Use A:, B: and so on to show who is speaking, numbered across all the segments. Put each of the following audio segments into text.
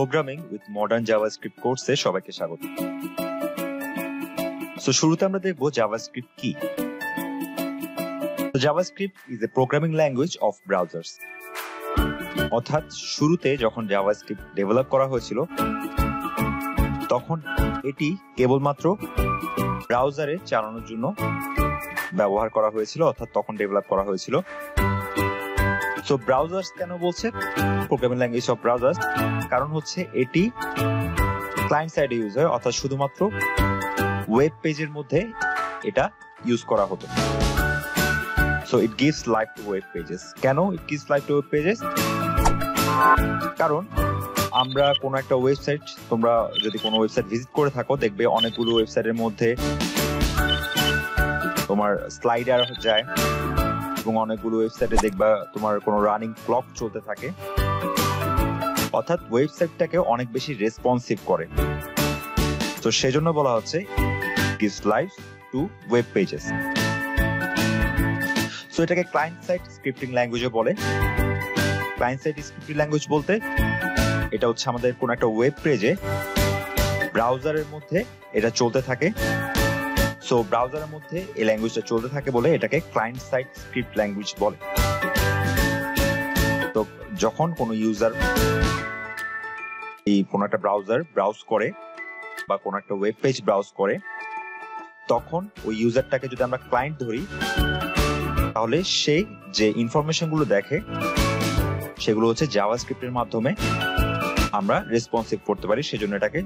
A: Programming with modern JavaScript কোর্সে সবাইকে স্বাগত। সো শুরুতে আমরা দেখব জাভাস্ক্রিপ্ট কি। JavaScript is a programming language of browsers অর্থাৎ শুরুতে যখন জাভাস্ক্রিপ্ট ডেভেলপ করা হয়েছিল, তখন এটি কেবলমাত্র ব্রাউজারে চালানোর জন্য ব্যবহার করা হয়েছিল, অর্থাৎ তখন ডেভেলপ করা হয়েছিল। সো ব্রাউজার্স কেন বলছে? প্রোগ্রামিং ল্যাঙ্গুয়েজ অফ ব্রাউজার্স কারণ হচ্ছে এটি ক্লায়েন্ট সাইডে ইউজ হয়, অর্থাৎ শুধুমাত্র ওয়েব পেজের মধ্যে এটা ইউজ করা হতো। So it gives life to web pages কেন it gives life to web pages কারণ আমরা কোনো একটা ওয়েবসাইট তোমরা যদি কোনো ওয়েবসাইট ভিজিট করে থাকো, দেখবে অনেকগুলো ওয়েবসাইটের মধ্যে তোমার স্লাইডার যায়। এবং অনেকগুলো ওয়েবসাইটে দেখবা তোমার কোনো রানিং ক্লক চলতে থাকে। অর্থাৎ ওয়েবসাইটটাকে অনেক বেশি রেসপন্সিভ করে। তো সেজন্য বলা হচ্ছে gives life to web pages so এটাকে ক্লায়েন্ট সাইড স্ক্রিপ্টিং ল্যাঙ্গুয়েজে বলে। ক্লায়েন্ট সাইট স্ক্রিপ্টিং ল্যাঙ্গুয়েজ বলতে, এটা হচ্ছে আমাদের কোন একটা ওয়েব পেজে ব্রাউজারের মধ্যে এটা চলতে থাকে। সো ব্রাউজারের মধ্যে এই ল্যাঙ্গুয়েজটা চলতে থাকে বলে এটাকে ক্লায়েন্ট সাইড স্ক্রিপ্ট ল্যাঙ্গুয়েজ বলে। তো যখন কোনো ইউজার এই কোনো একটা ব্রাউজার ব্রাউজ করে বা কোনো একটা ওয়েব পেজ ব্রাউজ করে, তখন ওই ইউজারটাকে যদি আমরা ক্লায়েন্ট ধরি, তাহলে সে যে ইনফরমেশনগুলো দেখে, সেগুলো হচ্ছে জাভাস্ক্রিপ্টের মাধ্যমে আমরা রেসপন্সিভ করতে পারি, সেজন্য এটাকে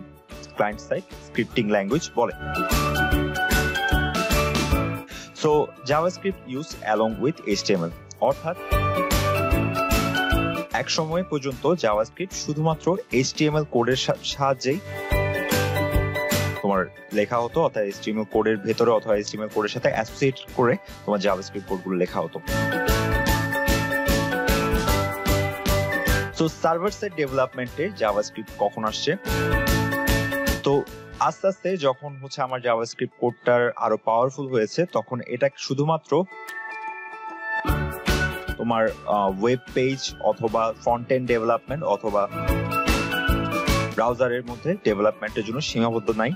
A: ক্লায়েন্ট সাইড স্ক্রিপ্টিং ল্যাঙ্গুয়েজ বলে। So JavaScript use along with HTML অর্থাৎ এক সময় পর্যন্ত জাভাস্ক্রিপ্ট শুধুমাত্র এইচটিএমএল কোডের সাহায্যেই তোমার লেখা হতো, অর্থাৎ এইচটিএমএল কোডের ভেতরে অথবা এইচটিএমএল কোডের সাথে অ্যাসোসিয়েট করে তোমার জাভাস্ক্রিপ্ট কোডগুলো লেখা হতো। সো সার্ভার সাইড ডেভেলপমেন্টে জাভাস্ক্রিপ্ট কখন আসছে? তো আস্তে আস্তে যখন হচ্ছে আমার জাভাস্ক্রিপ্ট কোডটার আরও পাওয়ারফুল হয়েছে, তখন এটা শুধুমাত্র তোমার ওয়েব পেজ অথবা ফ্রন্ট এন্ড ডেভেলপমেন্ট অথবা ব্রাউজারের মধ্যে ডেভেলপমেন্টের জন্য সীমাবদ্ধ নাই।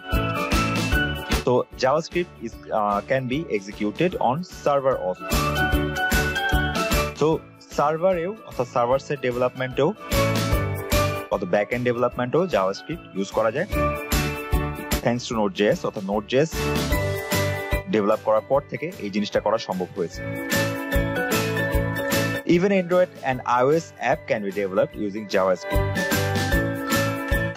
A: তো JavaScript is can be executed on server of তো সার্ভারেও অর্থাৎ সার্ভার সেট ডেভেলপমেন্টেও অত ব্যাক এন্ড ডেভেলপমেন্টেও জাভাস্ক্রিপ্ট ইউজ করা যায়। থ্যাংকস টু নোট জেস অর্থাৎ নোট জেস ডেভেলপ করার পর থেকে এই জিনিসটা করা সম্ভব হয়েছে Even Android and iOS app can be developed using JavaScript.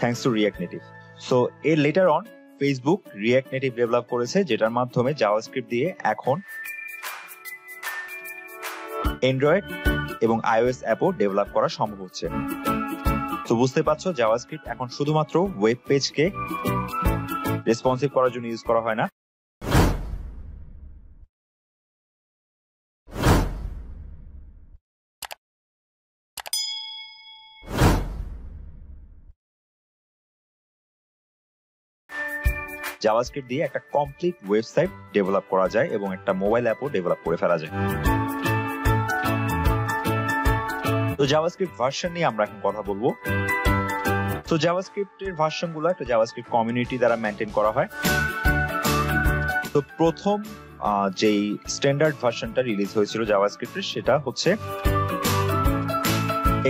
A: Thanks to React Native. So, এর later on Facebook React Native develop করেছে যেটার মাধ্যমে জাভাস্ক্রিপ্ট দিয়ে এখন অ্যান্ড্রয়েড এবং আইওএস অ্যাপও ডেভেলপ করা সম্ভব হচ্ছে তো বুঝতে পারছ জাভাস্ক্রিপ্ট এখন শুধুমাত্র ওয়েব পেজকে রেসপন্সিভ করার জন্য ইউজ করা হয় না। জাভাস্ক্রিপ্ট দিয়ে একটা কমপ্লিট ওয়েবসাইট ডেভেলপ করা যায় এবং একটা মোবাইল অ্যাপও ডেভেলপ করে ফেলা যায়। তো জাভাস্ক্রিপ্ট ভার্সন নিয়ে আমরা এখন কথা বলব। তো জাভাস্ক্রিপ্টের ভার্সনগুলো একটা জাভাস্ক্রিপ্ট কমিউনিটি দ্বারা মেনটেন করা হয়। তো প্রথম যেই স্ট্যান্ডার্ড ভার্সনটা রিলিজ হয়েছিল জাভাস্ক্রিপ্টের সেটা হচ্ছে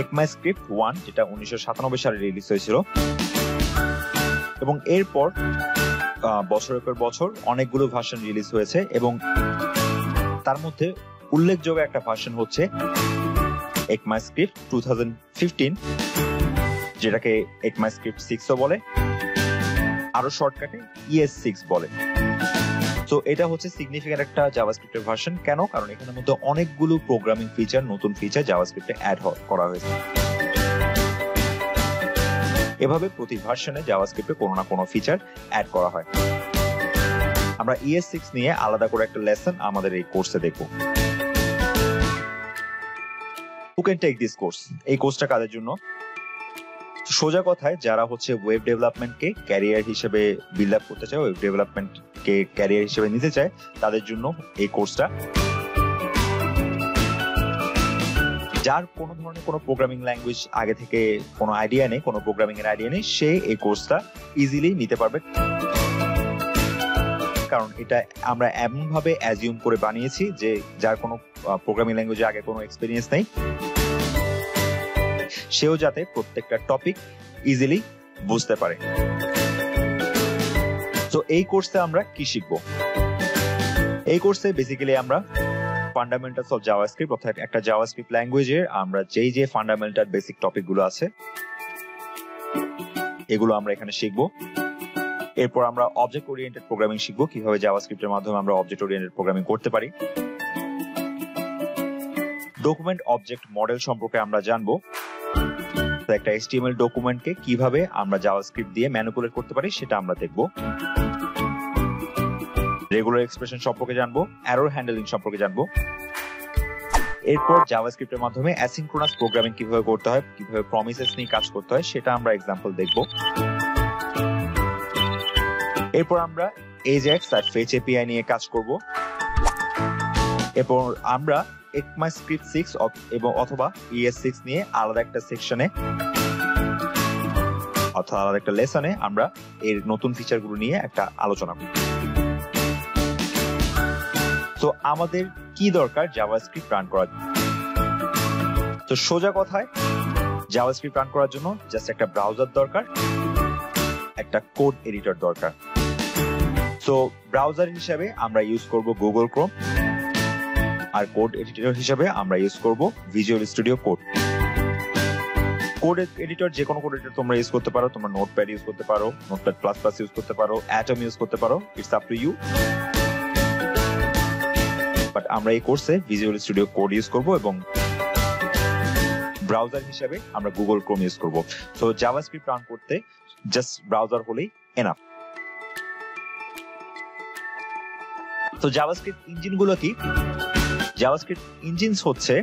A: একমাস্ক্রিপ্ট ওয়ান যেটা উনিশশো সাতানব্বই সালে রিলিজ হয়েছিল। এবং এরপর বছরের পর বছর অনেকগুলো ভার্সন রিলিজ হয়েছে এবং তার মধ্যে উল্লেখযোগ্য একটা ভার্সন হচ্ছে একমাস্ক্রিপ্ট টু থাউজেন্ড ফিফটিন যেটাকে একমাস্ক্রিপ্ট সিক্সও বলে, আরও শর্টকাটে ইএস সিক্স বলে। তো এটা হচ্ছে সিগনিফিক্যান্ট একটা জাভাস্ক্রিপ্টের ভার্সন কেন? কারণ এখানের মধ্যে অনেকগুলো প্রোগ্রামিং ফিচার নতুন ফিচার জাভাস্ক্রিপ্টে অ্যাড করা হয়েছে। এভাবে প্রতি ভার্সনে জাভাস্ক্রিপ্টে কোনো না কোনো ফিচার অ্যাড করা হয়। আমরা ইএস সিক্স নিয়ে আলাদা করে একটা লেসন আমাদের এই কোর্সে দেখব। Who can take this course এই কোর্সটা কাদের জন্য? সোজা কথায় যারা হচ্ছে ওয়েব ডেভেলপমেন্টকে ক্যারিয়ার হিসেবে বিল্ড আপ করতে চায় ওয়েব ডেভেলপমেন্টকে ক্যারিয়ার হিসেবে নিতে চায়, তাদের জন্য এই কোর্সটা যার কোনো ধরনের কোনো প্রোগ্রামিং ল্যাঙ্গুয়েজ আগে থেকে কোনো আইডিয়া নেই, কোনো প্রোগ্রামিং এর আইডিয়া নেই, সে এই কোর্সটা ইজিলি নিতে পারবে। কারণ এটা আমরা এমন ভাবে অ্যাজিউম করে বানিয়েছি যে যার কোনো প্রোগ্রামিং ল্যাঙ্গুয়েজে আগে কোনো এক্সপিরিয়েন্স নেই। সেও যাতে প্রত্যেকটা টপিক ইজিলি বুঝতে পারে। তো এই কোর্সে আমরা কি শিখব? এই কোর্সে বেসিক্যালি আমরা ফান্ডামেন্টালস অফ জাভাস্ক্রিপ্ট অর্থাৎ একটা জাভাস্ক্রিপ্ট ল্যাঙ্গুয়েজের আমরা যেই যে ফান্ডামেন্টাল বেসিক টপিকগুলো আছে, এগুলো আমরা এখানে শিখব। এরপর আমরা অবজেক্ট ওরিয়েন্টেড প্রোগ্রামিং শিখব, কীভাবে জাভাস্ক্রিপ্টের মাধ্যমে আমরা অবজেক্ট ওরিয়েন্টেড প্রোগ্রামিং করতে পারি। ডকুমেন্ট অবজেক্ট মডেল সম্পর্কে আমরা জানব। একটা এসটিএমএল ডকুমেন্টকে কীভাবে আমরা জাভাস্ক্রিপ্ট দিয়ে ম্যানিপুলেট করতে পারি সেটা আমরা দেখব। রেগুলার এক্সপ্রেশন সম্পর্কে জানব অ্যারোর হ্যান্ডেলিং সম্পর্কে জানব। এরপর জাভাস্ক্রিপ্টের মাধ্যমে অ্যাসিনক্রোনাস প্রোগ্রামিং কীভাবে করতে হয়, কীভাবে প্রমিসেস নিয়ে কাজ করতে হয়, সেটা আমরা এক্সাম্পল দেখব। এরপর আমরা এজেক্স আর ফেচ এপিআই নিয়ে কাজ করব। এরপর আমরা ECMAScript 6 এবং অথবা ES6 নিয়ে আলাদা একটা সেকশনে অথবা আলাদা একটা লেসনে আমরা এর নতুন ফিচারগুলো নিয়ে একটা আলোচনা করব তো আমাদের কি দরকার? জাভাস্ক্রিপ্ট রান করার তো সোজা কথায় জাভাস্ক্রিপ্ট রান করার জন্য জাস্ট একটা ব্রাউজার দরকার, একটা কোড এডিটর দরকার। সো ব্রাউজার হিসাবে আমরা ইউজ করব গুগল ক্রোম আর কোড এডিটর হিসাবে আমরা ইউজ করব Visual Studio code code editor যে কোনো কোড এডিটর তোমরা ইউজ করতে পারো, তোমরা নোটপ্যাড ইউজ করতে পারো নোটপ্যাড প্লাস প্লাস ইউজ করতে পারো অ্যাটম ইউজ করতে পারো it's up to you but আমরা এই কোর্সে ভিজুয়াল স্টুডিও কোড ইউজ করব এবং ব্রাউজার হিসাবে আমরা গুগল ক্রোম ইউজ করব। তো জাভাস্ক্রিপ্ট রান করতে জাস্ট ব্রাউজার হলেই এনাফ তো জাভাস্ক্রিপ্ট ইঞ্জিনগুলো কি? জাভাস্ক্রিপ্ট ইঞ্জিনস হচ্ছে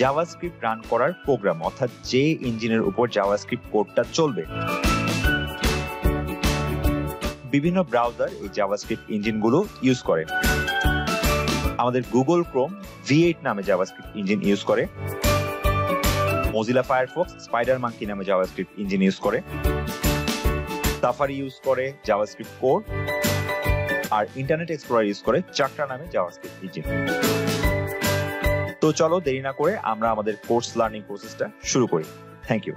A: জাভাস্ক্রিপ্ট রান করার প্রোগ্রাম, অর্থাৎ যে ইঞ্জিনের উপর জাভাস্ক্রিপ্ট কোডটা চলবে। বিভিন্ন ব্রাউজার এই জাভাস্ক্রিপ্ট ইঞ্জিনগুলো ইউজ করে। আমাদের গুগল ক্রোম ভি এইট নামে জাভাস্ক্রিপ্ট ইঞ্জিন ইউজ করে। মজিলা ফায়ারফক্স স্পাইডার মাঙ্কি নামে জাভাস্ক্রিপ্ট ইঞ্জিন ইউজ করে। সাফারি ইউজ করে জাভাস্ক্রিপ্ট কোড। আর ইন্টারনেট এক্সপ্লোরার ইউজ করে চাকরা নামে জাভাস্ক্রিপ্ট ইঞ্জিন। তো চলো দেরি না করে আমরা আমাদের কোর্স লার্নিং প্রসেসটা শুরু করি। Thank you